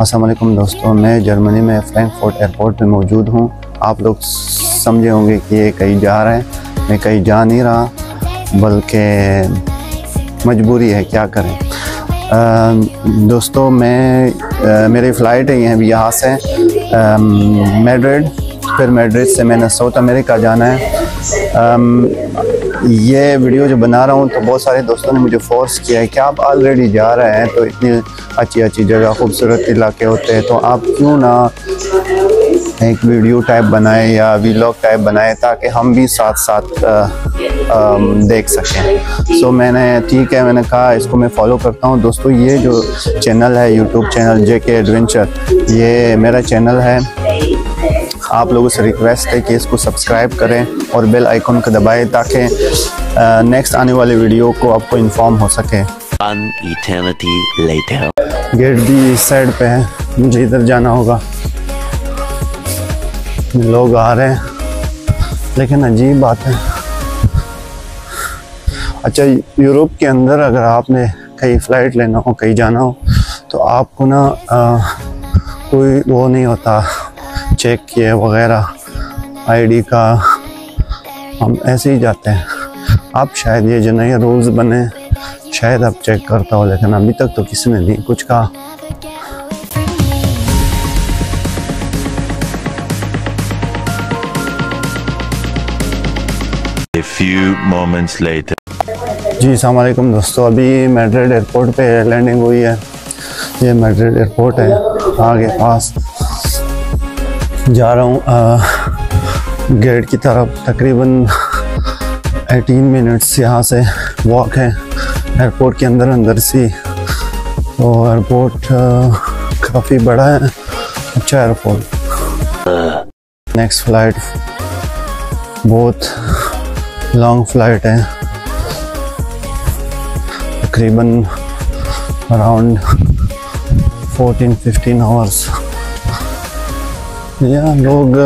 असलम दोस्तों मैं जर्मनी में फ्रैंकफर्ट एयरपोर्ट पे मौजूद हूँ। आप लोग समझे होंगे कि ये कहीं जा रहे हैं। मैं कहीं जा नहीं रहा बल्कि मजबूरी है क्या करें? आ, दोस्तों मैं आ, मेरी फ़्लाइट है यहाँ यहाँ से मेड्रिड। फिर मेड्रिड से मैंने साउथ अमेरिका जाना है। ये वीडियो जो बना रहा हूँ तो बहुत सारे दोस्तों ने मुझे फोर्स किया है कि आप ऑलरेडी जा रहे हैं तो इतनी अच्छी अच्छी जगह खूबसूरत इलाके होते हैं तो आप क्यों ना एक वीडियो टाइप बनाए या वीलॉग टाइप बनाए ताकि हम भी साथ साथ आ, आ, देख सकें। सो so, मैंने ठीक है मैंने कहा इसको मैं फॉलो करता हूँ। दोस्तों ये जो चैनल है यूट्यूब चैनल जे के एडवेंचर ये मेरा चैनल है। आप लोगों से रिक्वेस्ट है कि इसको सब्सक्राइब करें और बेल आइकन को दबाएँ ताकि नेक्स्ट आने वाले वीडियो को आपको इन्फॉर्म हो सके। गेट भी इस साइड पे है मुझे इधर जाना होगा। लोग आ रहे हैं लेकिन अजीब बात है। अच्छा यूरोप के अंदर अगर आपने कहीं फ़्लाइट लेना हो कहीं जाना हो तो आपको ना आ, कोई वो नहीं होता। चेक किए वगैरह आईडी का हम ऐसे ही जाते हैं। अब शायद ये जो नए रूल्स बने शायद अब चेक करता हो लेकिन अभी तक तो किसी ने नहीं कुछ कहा। A few moments later. जी अलैक्म दोस्तों अभी मेड्रिड एयरपोर्ट पे लैंडिंग हुई है। ये मेड्रिड एयरपोर्ट है आगे पास जा रहा हूँ गेट की तरफ़। तकरीबन 18 मिनट्स यहाँ से वॉक है। एयरपोर्ट के अंदर अंदर सी। तो एयरपोर्ट काफ़ी बड़ा है। अच्छा एयरपोर्ट नेक्स्ट फ़्लाइट बहुत लॉन्ग फ़्लाइट है। तकरीबन अराउंड 14-15 आवर्स या लोग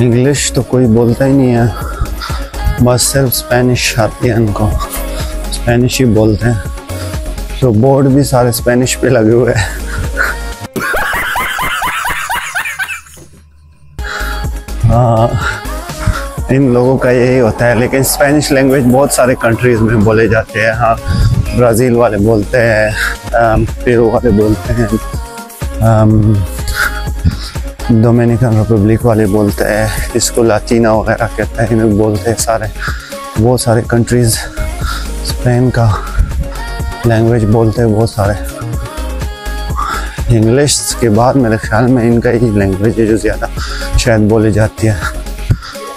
इंग्लिश तो कोई बोलता ही नहीं है। बस सिर्फ़ स्पेनिश आती है इनको। स्पेनिश ही बोलते हैं। तो बोर्ड भी सारे स्पेनिश पे लगे हुए हैं। हाँ इन लोगों का यही होता है। लेकिन स्पेनिश लैंग्वेज बहुत सारे कंट्रीज़ में बोले जाते हैं। हाँ ब्राज़ील वाले बोलते हैं पेरू वाले बोलते हैं। डोमिनिकन रिपब्लिक वाले बोलते हैं, इसको लाचीना वगैरह कहते हैं, इन्हें बोलते हैं सारे, बहुत सारे कंट्रीज़ स्पेन का लैंग्वेज बोलते हैं बहुत सारे। इंग्लिश के बाद मेरे ख्याल में इनका ही लैंग्वेज है जो ज़्यादा शायद बोली जाती है।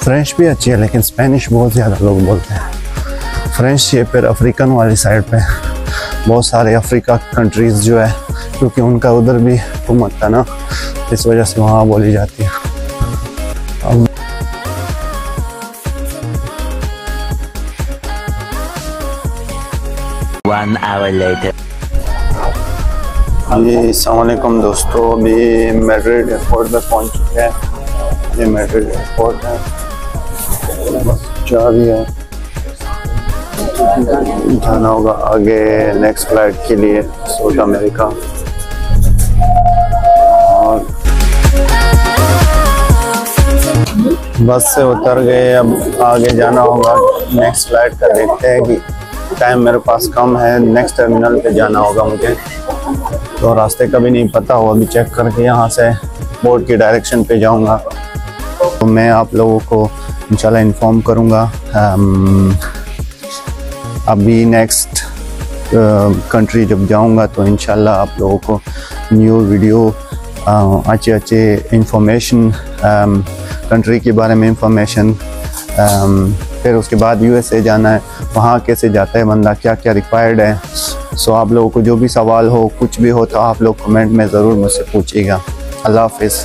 फ्रेंच भी अच्छी है, लेकिन स्पेनिश बहुत ज़्यादा लोग बोलते हैं। फ्रेंच ये फिर अफ्रीकन वाली साइड पे बहुत सारे अफ्रीका कंट्रीज़ जो है, क्योंकि उनका उधर भी हुकूमत था ना। इस वजह से वहाँ बोली जाती है। अब One hour later. जी सलामकुम दोस्तों अभी मेड्रिड एयरपोर्ट पर पहुँच चुके हैं। ये मेड्रिड एयरपोर्ट है। बस जा रही है। जाना होगा आगे नेक्स्ट फ़्लाइट के लिए साउथ अमेरिका। बस से उतर गए, अब आगे जाना होगा। नेक्स्ट फ़्लाइट का देखते हैं कि टाइम मेरे पास कम है। नेक्स्ट टर्मिनल पे जाना होगा मुझे। तो रास्ते का भी नहीं पता हो अभी चेक करके यहाँ से बोर्ड की डायरेक्शन पे जाऊँगा। तो मैं आप लोगों को इंशाल्लाह इन्फॉर्म करूँगा। अभी नेक्स्ट कंट्री जब जाऊँगा तो इंशाल्लाह आप लोगों को न्यू वीडियो अच्छे अच्छे इंफॉर्मेशन कंट्री के बारे में इंफॉर्मेशन फिर उसके बाद यूएसए जाना है, वहाँ कैसे जाता है बंदा क्या क्या रिक्वायर्ड है? सो आप लोगों को जो भी सवाल हो, कुछ भी हो तो आप लोग कमेंट में ज़रूर मुझसे पूछिएगा। अल्लाह हाफिज़।